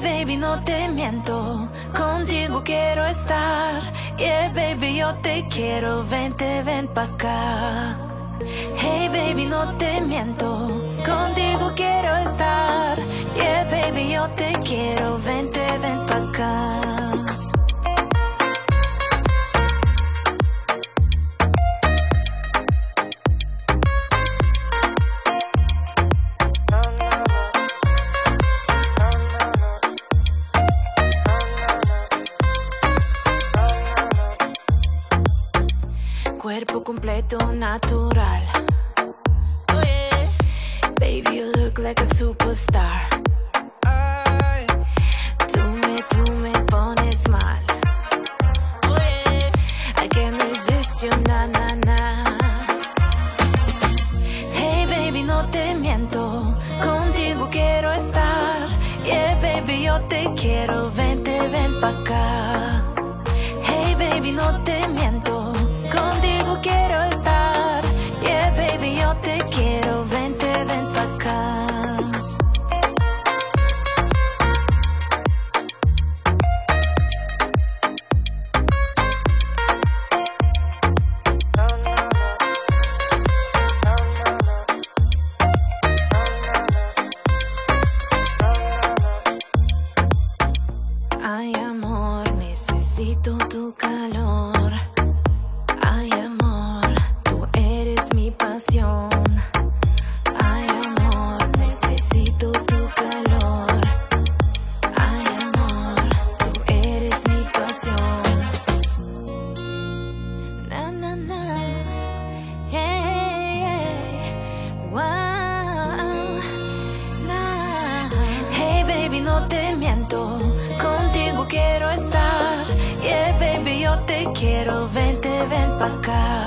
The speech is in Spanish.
Hey baby, no te miento, contigo quiero estar. Yeah baby, yo te quiero, vente, ven pa' acá. Hey baby, no te miento, Cuerpo completo natural. Baby, you look like a superstar. Tú me, tú me pones mal. I can't resist you, na, na, na. Hey, baby, no te miento. Contigo quiero estar. Yeah, baby, yo te quiero. Vente, ven pa' acá. Hey, baby, no te miento. Ay, amor, necesito tu calor. Ven pa' acá.